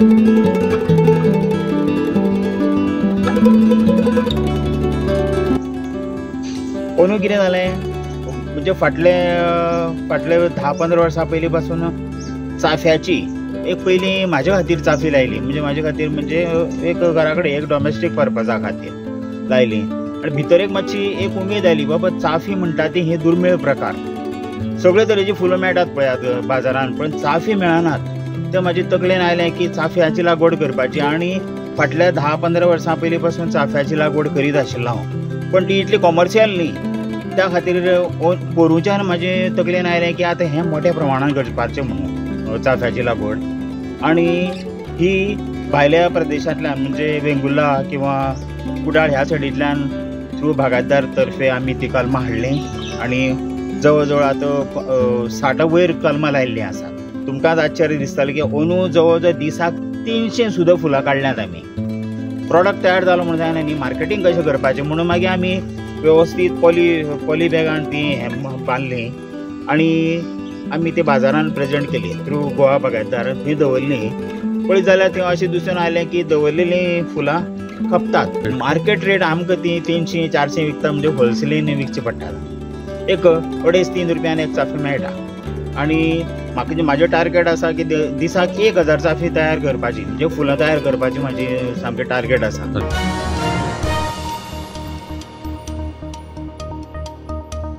कोणू किती झालंय? म्हणजे फाटले फाटले धा पंधरा वर्सां पयलीं पासून चाफ्याची. एक पयलीं म्हाज्या खातीर चाफी लायली. म्हणजे म्हाज्या खातीर म्हणजे एक घरा कडेन एक डॉमेस्टीक पर्पजा खातीर लायली. आनी भितर एक मातशी एक उमेद आली बाबा चाफी म्हणटा ती हे दुर्मिळ प्रकार. सगळे तरेची फुलां मेळटात पळयात बाजारांत पण चाफी मेळनात. तें म्हाजे तकलेन आयलें की चाफ्याची लागवड करपाची आनी फाटल्या धा पंदरा वर्सां पयलीं पासून चाफ्याची लागवड करीत आशिल्लो हांव. पण ती इतली कॉमर्शियल न्ही. त्या खातीर पोरूच्यान म्हाजे तकलेन आयलें की आतां हें मोठ्या प्रमाणान करपाचें म्हणून चाफ्याची लागवड. आनी ही भायल्या प्रदेशांतल्यान म्हणजे वेंगुर्ला किंवा कुडाळ ह्या सायडींतल्यान थ्रू भागादार तर्फे आमी ती कलमां हाडलीं. आनी जवळ जवळ आतां साठा वयर कलमां लायिल्लीं आसात. तुमकांच आश्चर्य दिसतालें की अंदू जवळ जवळ दिसाक तिनशें सुद्दां फुलां काडल्यात आमी प्रॉडक्ट तयार जालो म्हणून जायना न्ही मार्केटींग कशें करपाचें म्हणून मागीर आमी वेवस्थीत पॉली पॉली बॅगान ती हें बांदली आनी आमी ती बाजारान प्रेजेंट केली थ्रू गोवा बागायतदार. थंय दवरली. पळयत जाल्यार थंय अशें दिसून आयलें की दवरलेलीं फुलां खपतात. मार्केट रेट आमकां ती तिनशीं चारशीं विकता म्हणजे होलसेलीन विकचें पडटा एक अडेज तीन रुपयान एक चाफी मेळटा. आनी म्हाका जे म्हाजें टार्गेट आसा की दिसाक एक हजार चाफी तयार करपाची म्हणजे फुलां तयार करपाची म्हाजी सामकें टार्गेट आसा